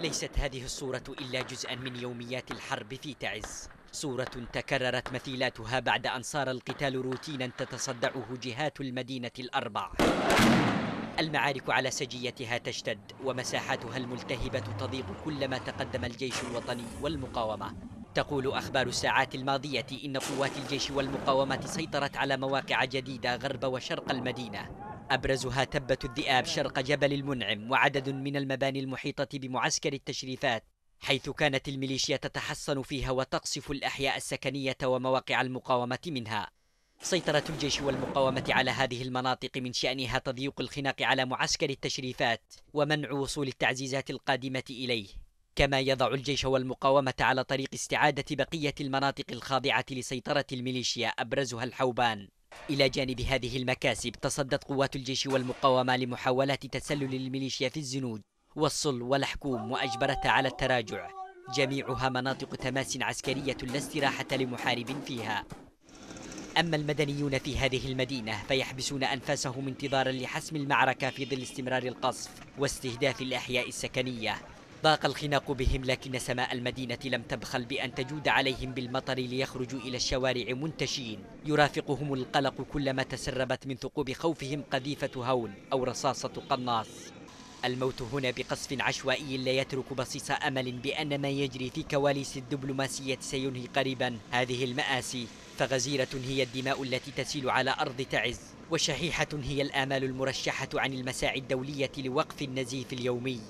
ليست هذه الصورة إلا جزءا من يوميات الحرب في تعز. صورة تكررت مثيلاتها بعد أن صار القتال روتينا تتصدعه جهات المدينة الأربع. المعارك على سجيتها تشتد ومساحاتها الملتهبة تضيق كلما تقدم الجيش الوطني والمقاومة. تقول أخبار الساعات الماضية إن قوات الجيش والمقاومة سيطرت على مواقع جديدة غرب وشرق المدينة. أبرزها تبة الذئاب شرق جبل المنعم وعدد من المباني المحيطة بمعسكر التشريفات حيث كانت الميليشيا تتحصن فيها وتقصف الأحياء السكنية ومواقع المقاومة منها. سيطرة الجيش والمقاومة على هذه المناطق من شأنها تضييق الخناق على معسكر التشريفات ومنع وصول التعزيزات القادمة إليه. كما يضع الجيش والمقاومة على طريق استعادة بقية المناطق الخاضعة لسيطرة الميليشيا أبرزها الحوبان. إلى جانب هذه المكاسب تصدت قوات الجيش والمقاومة لمحاولات تسلل الميليشيا في الزنود والصل والحكوم وأجبرتها على التراجع. جميعها مناطق تماس عسكرية لا استراحة لمحارب فيها. أما المدنيون في هذه المدينة فيحبسون أنفاسهم انتظارا لحسم المعركة في ظل استمرار القصف واستهداف الأحياء السكنية. ضاق الخناق بهم لكن سماء المدينة لم تبخل بأن تجود عليهم بالمطر ليخرجوا إلى الشوارع منتشين. يرافقهم القلق كلما تسربت من ثقوب خوفهم قذيفة هون أو رصاصة قناص. الموت هنا بقصف عشوائي لا يترك بصيص أمل بأن ما يجري في كواليس الدبلوماسية سينهي قريبا. هذه المآسي فغزيرة هي الدماء التي تسيل على أرض تعز وشحيحة هي الآمال المرشحة عن المساعي الدولية لوقف النزيف اليومي.